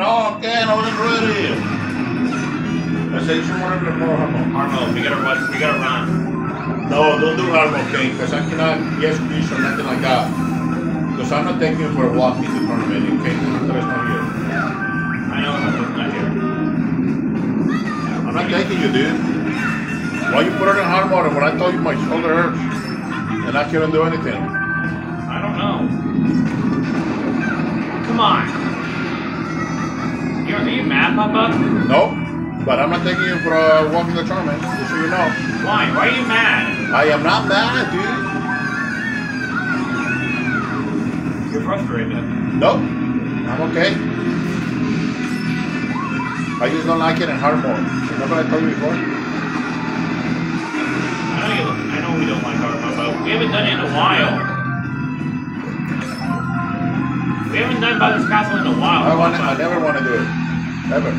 No, again, I wasn't ready. I said you want to more Harmo. Harmo, we gotta run. We gotta run. No, don't do Harmo, King, because I cannot get squeeze or nothing like that. Because I'm not taking you for a walk in the tournament, okay? There's no here. I know I'm not here. I'm not taking you, dude. Why you put it in hard mode when I told you my shoulder hurts and I couldn't do anything? I don't know. Come on. Are you mad, my Papa? No, but I'm not taking you for uh, a walk in the tournament, just so you know. Why? Why are you mad? I am not mad, dude. You're frustrated. Nope, I'm okay. I just don't like it in hard mode. Remember I told you before? I know you. I know we don't like Harmo, but we haven't done it in a while. We haven't done Bowser's Castle in a while. I want. I never want to do it, ever.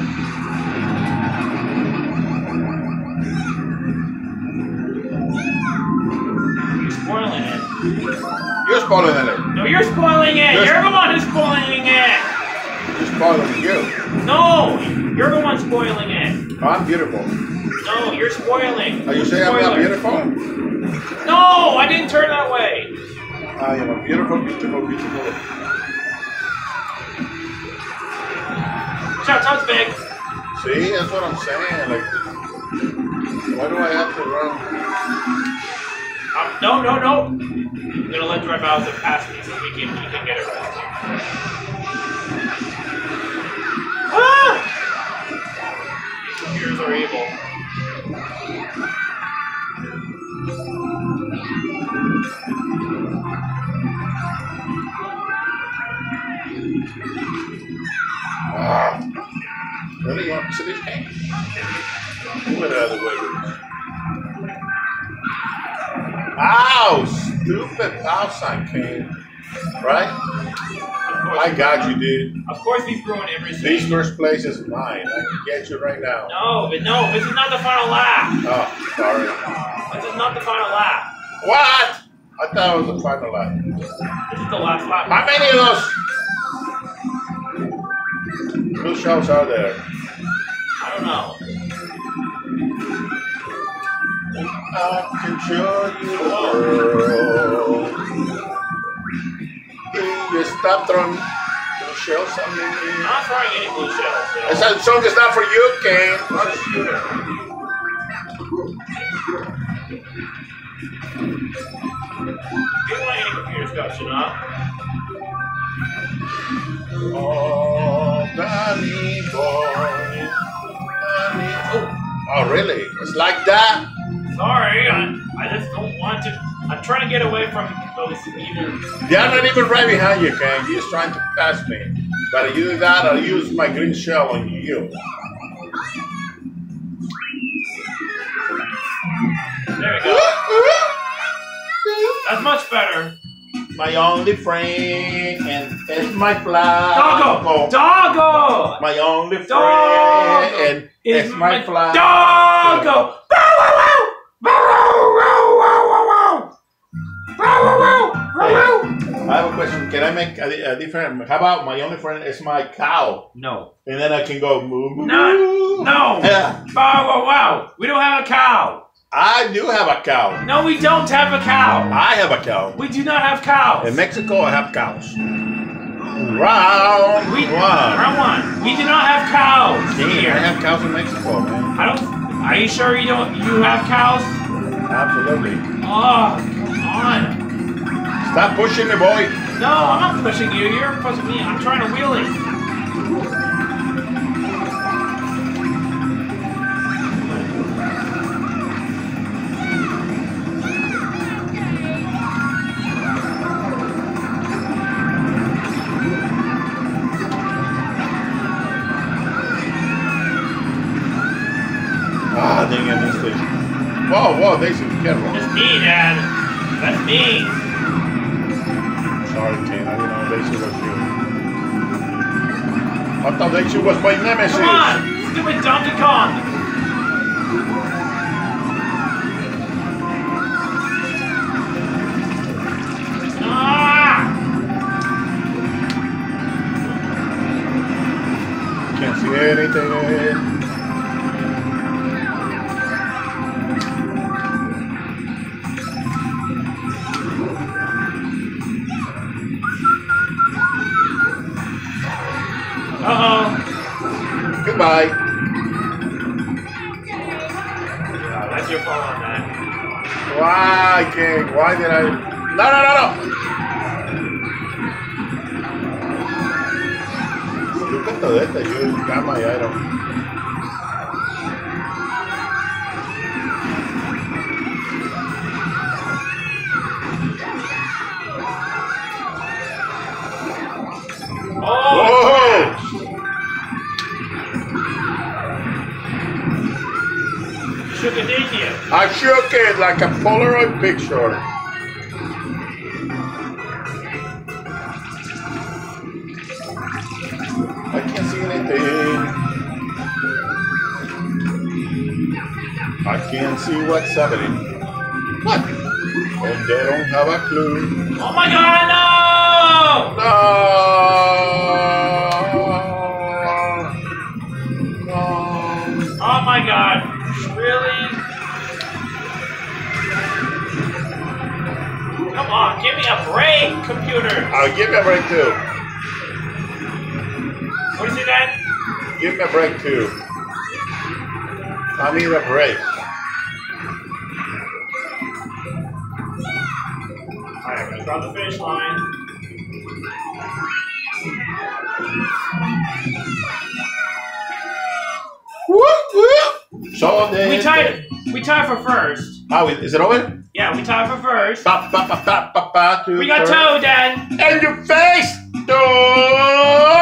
You're spoiling it. You're spoiling it. No, you're spoiling it. Yes. You're the one who's spoiling it. You're spoiling you. No, you're the one spoiling it. I'm beautiful. No, you're spoiling. Are you saying I'm not beautiful? No, I didn't turn that way. I am a beautiful, beautiful, beautiful. Shut sounds big. See, that's what I'm saying. Like, why do I have to run? Um, no, no, no. I'm gonna let Dry Bowser pass me so we can, we can get it right. Ah! These computers are evil. Ah, really? You want a piece of this cake? Move it out of the way. Ow! Stupid power sign came. Right? I got you, dude. Of course, he's ruined everything. This first place is mine. I can get you right now. No, but no, this is not the final lap. Oh, sorry. This is not the final lap. What? I thought it was the final lap. This is the last lap. How many of those blue shells are there? I don't know. I can show you the world. You stop throwing blue shells at I'm not throwing any blue shells. You? This that song is not for you, Kane. I'll. You want any computer discussion, huh? Oh, Danny boy. Oh, oh, really? It's like that? Sorry, I, I just don't want to. I'm trying to get away from those evil. They're not even right behind you. You're just trying to pass me. But you do that, I'll use my green shell on you. There we go. That's much better. My only friend, and it's my flag. Doggo! Doggo! My only friend, Doggo and it's my flag. Doggo! Bow, wow, wow! Bow, wow, wow, wow, wow, wow! Bow, wow, wow, wow, wow! I have a question. Can I make a, a different? How about my only friend is my cow, No. and then I can go moo moo. No. moo. No! Yeah, Bow, wow, wow! We don't have a cow! I do have a cow. No, we don't have a cow! I have a cow. We do not have cows! In Mexico, I have cows. Round We, one. round one. We do not have cows Damn, here. I have cows in Mexico, man. I don't. Are you sure you don't? You have cows? Absolutely. Oh, come on. Stop pushing me, boy. No, I'm not pushing you. You're pushing me. I'm trying to wheel it. Whoa, whoa, Daisy, be careful. That's me, Dad. That's me. Sorry, Kane, I didn't know Daisy was you. I thought they Daisy was my nemesis. Come on, stupid Donkey Kong. Uh-oh. Goodbye. Yeah, that's your fault on that. Why, King? Why did I? No, no, no, no. Estúpido de este, yo cama y iron. I shook it like a Polaroid picture. I can't see anything. I can't see what's happening. What? Oh, they don't have a clue. Oh my god, no! No. Break, computer. Uh, give me a break too. What is it, Dad? Give me a break too. I need a break. Alright, I'm gonna draw the finish line. Whoop, whoop. So then, We tied we tied for first. Oh, is it over? Yeah, we tied for first. Ba, ba, ba, We got two, Dad. And your face, dude.